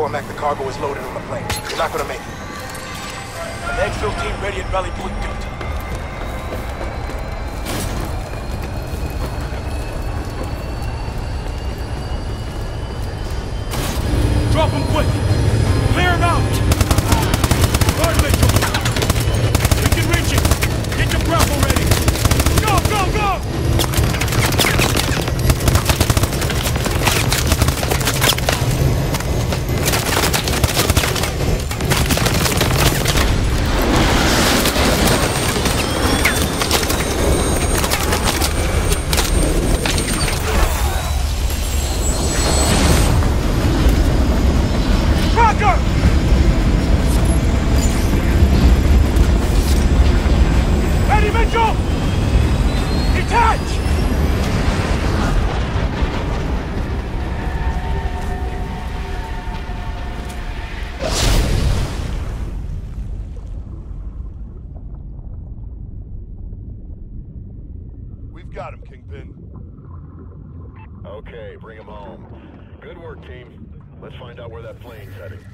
Cormack, the cargo is loaded on the plane. You're not gonna make it. An exfil team ready at Valley Point duty. Drop them quick! Clear them out! We've got him, Kingpin. Okay, bring him home. Good work, team. Let's find out where that plane's heading.